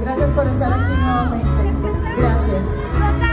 Gracias por estar aquí nuevamente. Gracias.